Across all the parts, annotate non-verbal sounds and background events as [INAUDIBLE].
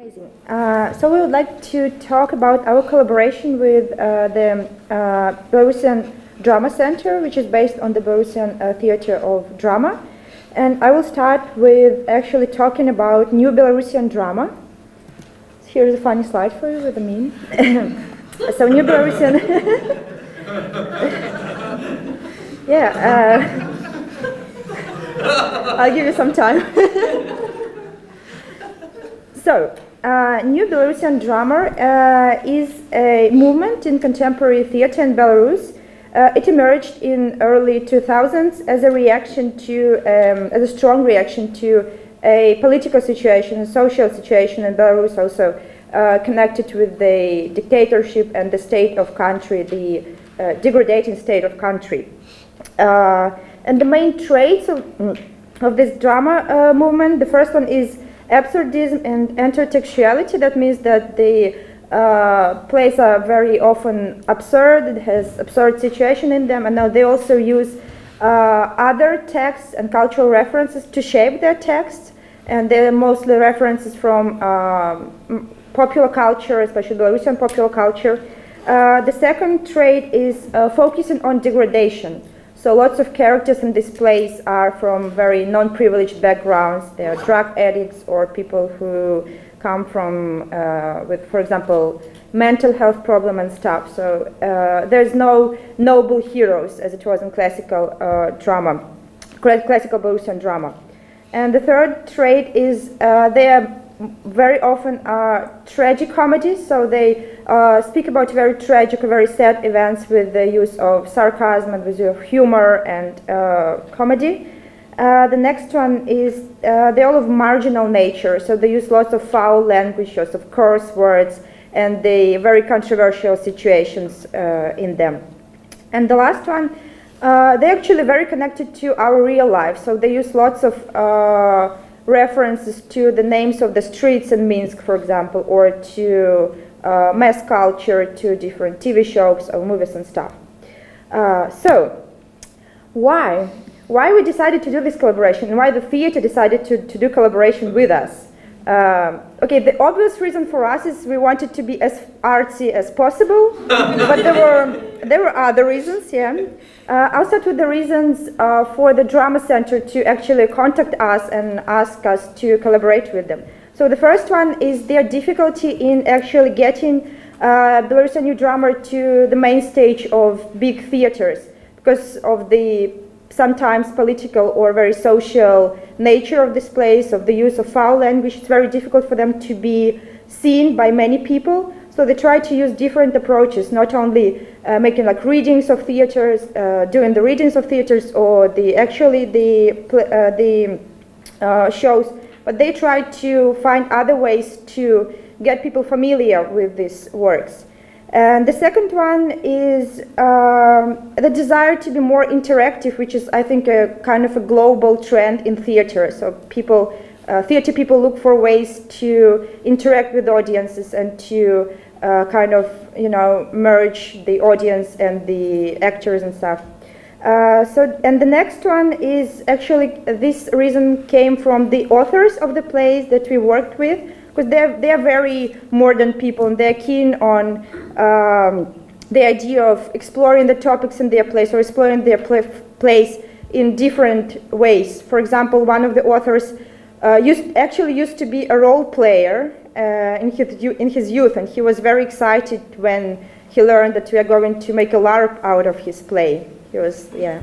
Amazing. Uh, so we would like to talk about our collaboration with uh, the uh, Belarusian Drama Center, which is based on the Belarusian uh, Theater of Drama. And I will start with actually talking about new Belarusian drama. Here's a funny slide for you with a meme. [COUGHS] so new Belarusian. [LAUGHS] yeah. Uh, [LAUGHS] I'll give you some time. [LAUGHS] so, uh, New Belarusian Drama uh, is a movement in contemporary theater in Belarus. Uh, it emerged in early 2000s as a reaction to, um, as a strong reaction to a political situation, a social situation in Belarus, also uh, connected with the dictatorship and the state of country, the uh, degrading state of country. Uh, and the main traits of, of this drama movement, the first one is absurdism and intertextuality. That means that the uh, plays are very often absurd. It has absurd situation in them, and now they also use uh, other texts and cultural references to shape their texts, and they're mostly references from um, popular culture, especially Belarusian popular culture. Uh, the second trait is uh, focusing on degradation. So lots of characters in this place are from very non-privileged backgrounds. They are drug addicts or people who come from, uh, with, for example, mental health problem and stuff. So uh, there's no noble heroes as it was in classical uh, drama, classical Belarusian drama. And the third trait is uh, they are very often are tragic comedies, so they uh, speak about very tragic, very sad events with the use of sarcasm and with humor and uh, comedy. Uh, the next one is uh, they're all of marginal nature, so they use lots of foul language, lots of curse words, and the very controversial situations uh, in them. And the last one, uh, they're actually very connected to our real life, so they use lots of references to the names of the streets in Minsk, for example, or to uh, mass culture, to different TV shows or movies and stuff. Uh, so, why? Why we decided to do this collaboration? Why the theater decided to, to do collaboration with us? Um, okay, the obvious reason for us is we wanted to be as artsy as possible, [LAUGHS] but there were there were other reasons. Yeah, uh, I'll start with the reasons uh, for the drama center to actually contact us and ask us to collaborate with them. So the first one is their difficulty in actually getting uh, Belarusian new drama to the main stage of big theaters because of the sometimes political or very social nature of this place, of the use of foul language, it's very difficult for them to be seen by many people. So they try to use different approaches, not only uh, making like readings of theaters, uh, doing the readings of theaters or the actually the, uh, the uh, shows, but they try to find other ways to get people familiar with these works. And the second one is um, the desire to be more interactive, which is, I think, a kind of a global trend in theater. So people, uh, theater people look for ways to interact with audiences and to uh, kind of, you know, merge the audience and the actors and stuff. Uh, so, and the next one is actually, this reason came from the authors of the plays that we worked with because they're, they're very modern people and they're keen on um, the idea of exploring the topics in their place or exploring their pl place in different ways. For example, one of the authors uh, used, actually used to be a role player uh, in, his, in his youth, and he was very excited when he learned that we are going to make a LARP out of his play. He was, yeah.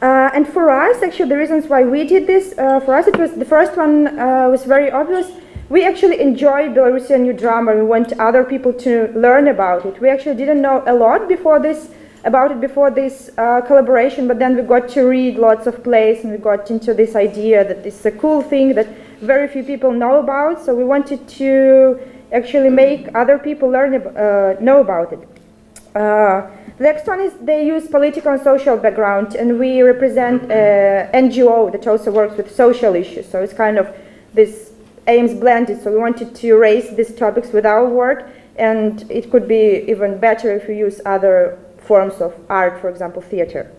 Uh, and for us, actually, the reasons why we did this, uh, for us, it was the first one uh, was very obvious we actually enjoy Belarusian new drama. And we want other people to learn about it. We actually didn't know a lot before this about it before this uh, collaboration, but then we got to read lots of plays and we got into this idea that this is a cool thing that very few people know about. So we wanted to actually make other people learn uh, know about it. Uh, the next one is they use political and social background, and we represent an NGO that also works with social issues. So it's kind of this aims blended. So we wanted to raise these topics with our work, and it could be even better if we use other forms of art, for example, theater.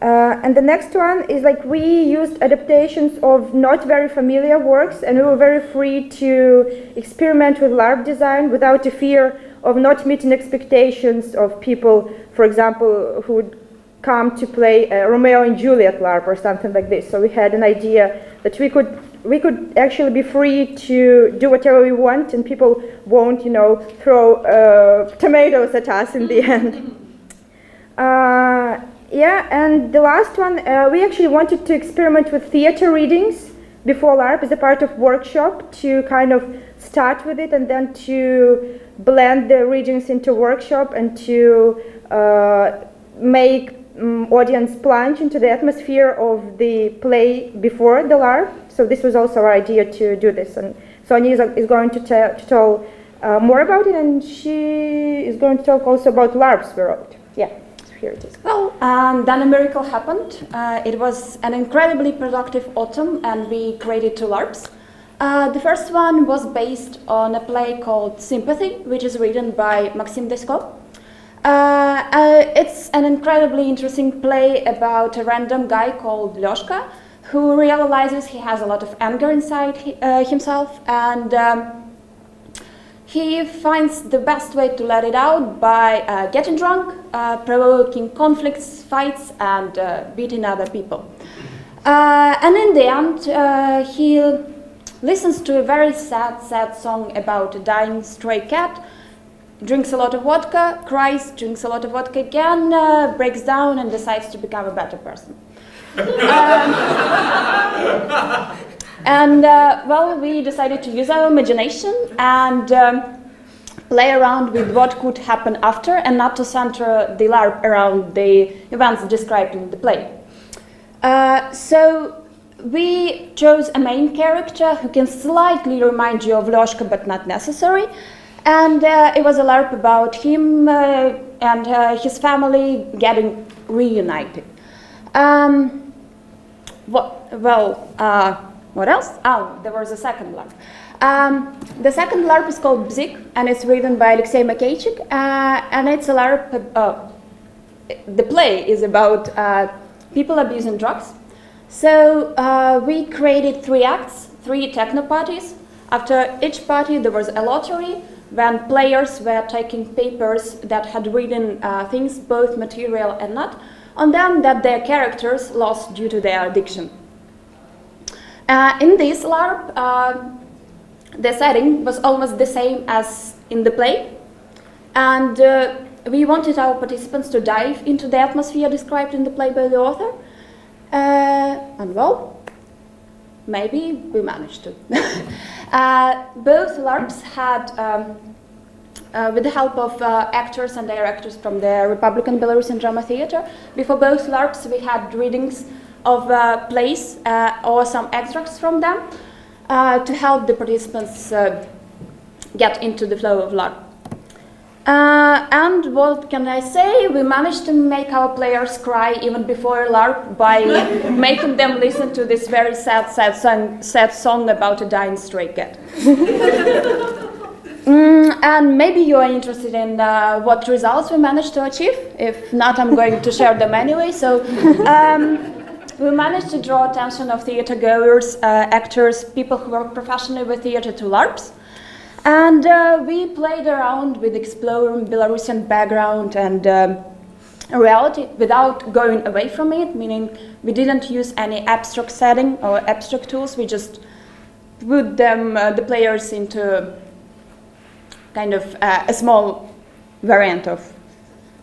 Uh, and the next one is like we used adaptations of not very familiar works, and we were very free to experiment with LARP design without the fear of not meeting expectations of people, for example, who would come to play uh, Romeo and Juliet LARP or something like this. So we had an idea that we could we could actually be free to do whatever we want, and people won't, you know, throw uh, tomatoes at us in the [LAUGHS] end. Uh, yeah, and the last one, uh, we actually wanted to experiment with theater readings before LARP as a part of workshop to kind of start with it and then to blend the readings into workshop and to uh, make um, audience plunge into the atmosphere of the play before the LARP. So this was also our idea to do this. And Sonia is, is going to, to tell uh, more about it and she is going to talk also about LARPs wrote. Yeah here it is. Well, um, then a miracle happened. Uh, it was an incredibly productive autumn, and we created two LARPs. Uh, the first one was based on a play called Sympathy, which is written by Maxim Dosko. Uh, uh, it's an incredibly interesting play about a random guy called Lyoshka who realizes he has a lot of anger inside uh, himself and um, he finds the best way to let it out by uh, getting drunk, provoking conflicts, fights, and beating other people. And in the end, he listens to a very sad, sad song about a dying stray cat, drinks a lot of vodka, cries, drinks a lot of vodka again, uh, breaks down, and decides to become a better person. [LAUGHS] um, and uh, well, we decided to use our imagination and um, play around with what could happen after and not to center the LARP around the events described in the play. Uh, so we chose a main character who can slightly remind you of Lyoshka but not necessary. And uh, it was a LARP about him uh, and uh, his family getting reunited. Um, well, uh, what else? Oh, there was a second LARP. Um, the second LARP is called Bzik, and it's written by Alexei Makeichik, uh, and it's a LARP. Uh, the play is about people abusing drugs. So uh, we created three acts, three techno parties. After each party, there was a lottery when players were taking papers that had written uh, things, both material and not, on them that their characters lost due to their addiction. Uh, in this LARP, uh, the setting was almost the same as in the play, and uh, we wanted our participants to dive into the atmosphere described in the play by the author. Uh, and well, maybe we managed to. [LAUGHS] Uh, both LARPs had um, uh, with the help of uh, actors and directors from the Republican Belarusian Drama Theater. Before both LARPs, we had readings of uh, plays uh, or some extracts from them to help the participants get into the flow of LARP. Uh, and what can I say? We managed to make our players cry even before LARP by [LAUGHS] making them listen to this very sad, sad song, sad song about a dying stray cat. [LAUGHS] Mm, and maybe you are interested in uh, what results we managed to achieve. If not, I'm going to share them anyway. So, um, we managed to draw attention of theater goers, uh, actors, people who work professionally with theater to LARPs. And uh, we played around with exploring Belarusian background and um, reality without going away from it, meaning we didn't use any abstract setting or abstract tools, we just put them, uh, the players into kind of uh, a small variant of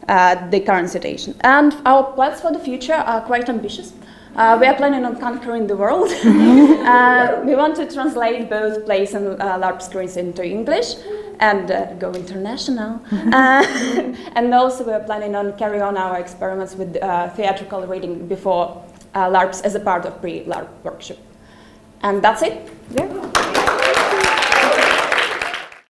uh, the current situation. And our plans for the future are quite ambitious. Uh, we are planning on conquering the world. [LAUGHS] uh, we want to translate both plays and uh, LARP screens into English and uh, go international. [LAUGHS] Uh, [LAUGHS] and also we are planning on carrying on our experiments with uh, theatrical reading before LARPs as a part of pre-LARP workshop. And that's it. Yeah.